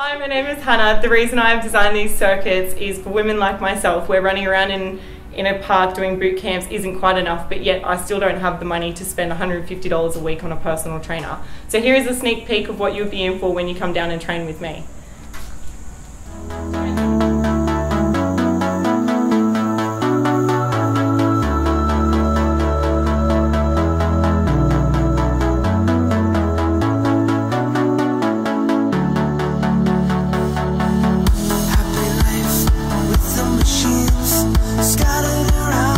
Hi, my name is Hanna. The reason I've designed these circuits is for women like myself. We're running around in, in a park doing boot camps isn't quite enough, but yet I still don't have the money to spend $150 a week on a personal trainer. So here is a sneak peek of what you'll be in for when you come down and train with me. scattered around.